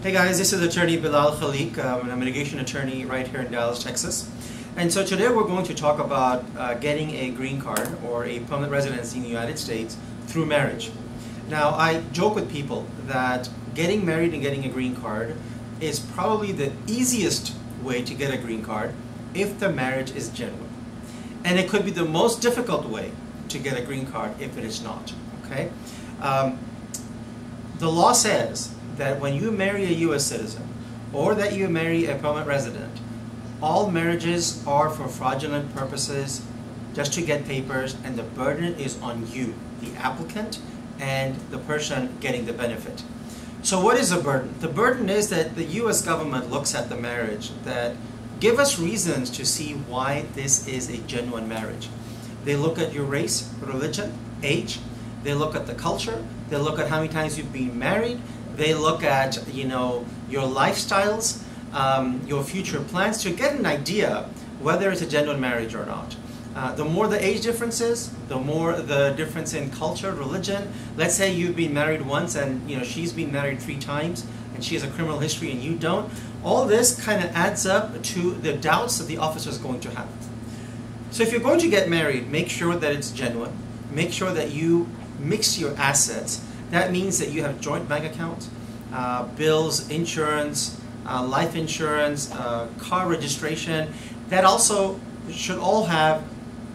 Hey guys, this is attorney Bilal Khalik. I'm a immigration attorney right here in Dallas, Texas. And so today we're going to talk about uh, getting a green card or a permanent residency in the United States through marriage. Now, I joke with people that getting married and getting a green card is probably the easiest way to get a green card if the marriage is genuine. And it could be the most difficult way to get a green card if it is not. Okay? Um, the law says that when you marry a U.S. citizen or that you marry a permanent resident, all marriages are for fraudulent purposes, just to get papers, and the burden is on you, the applicant, and the person getting the benefit. So what is the burden? The burden is that the U.S. government looks at the marriage that give us reasons to see why this is a genuine marriage. They look at your race, religion, age. They look at the culture. They look at how many times you've been married. They look at you know your lifestyles, um, your future plans to get an idea whether it's a genuine marriage or not. Uh, the more the age difference is, the more the difference in culture, religion. Let's say you've been married once and you know she's been married three times and she has a criminal history and you don't. All this kind of adds up to the doubts that the officer is going to have. So if you're going to get married, make sure that it's genuine. Make sure that you mix your assets. That means that you have joint bank accounts, uh, bills, insurance, uh, life insurance, uh, car registration. That also should all have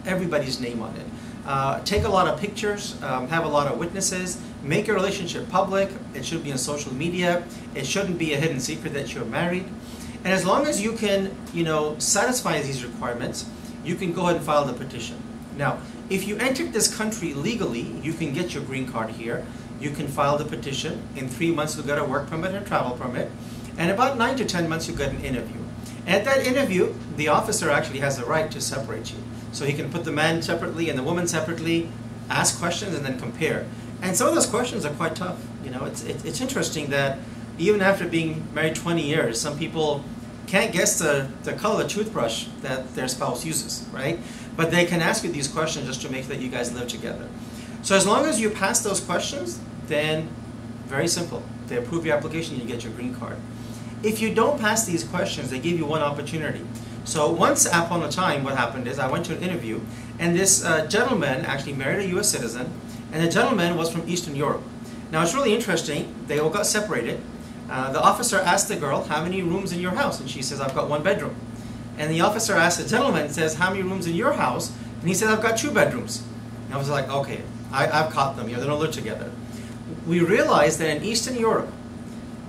everybody's name on it. Uh, take a lot of pictures, um, have a lot of witnesses, make your relationship public. It should be on social media. It shouldn't be a hidden secret that you're married. And as long as you can, you know, satisfy these requirements, you can go ahead and file the petition. Now, if you entered this country legally, you can get your green card here. You can file the petition. In three months, you'll get a work permit and a travel permit. And about nine to ten months, you get an interview. At that interview, the officer actually has the right to separate you. So he can put the man separately and the woman separately, ask questions, and then compare. And some of those questions are quite tough. You know, it's, it, it's interesting that even after being married 20 years, some people can't guess the, the color of the toothbrush that their spouse uses, right? But they can ask you these questions just to make sure that you guys live together. So as long as you pass those questions, then very simple. They approve your application, and you get your green card. If you don't pass these questions, they give you one opportunity. So once upon a time, what happened is I went to an interview, and this uh, gentleman actually married a U.S. citizen, and the gentleman was from Eastern Europe. Now it's really interesting. They all got separated. Uh, the officer asked the girl, "How many rooms in your house?" And she says, "I've got one bedroom." And the officer asked the gentleman, says, "How many rooms in your house?" And he said, "I've got two bedrooms." And I was like, "Okay, I, have caught them. You know, they don't live together." We realized that in Eastern Europe,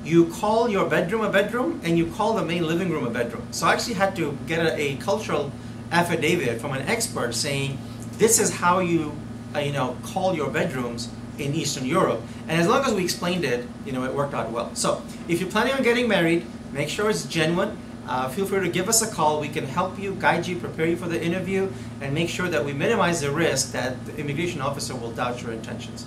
you call your bedroom a bedroom and you call the main living room a bedroom. So I actually had to get a, a cultural affidavit from an expert saying this is how you, uh, you know, call your bedrooms in Eastern Europe. And as long as we explained it, you know, it worked out well. So if you're planning on getting married, make sure it's genuine. Uh, feel free to give us a call. We can help you, guide you, prepare you for the interview, and make sure that we minimize the risk that the immigration officer will doubt your intentions.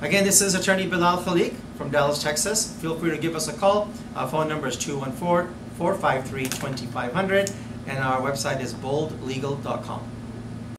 Again, this is attorney Bilal Khalik from Dallas, Texas. Feel free to give us a call. Our phone number is 214-453-2500 and our website is boldlegal.com.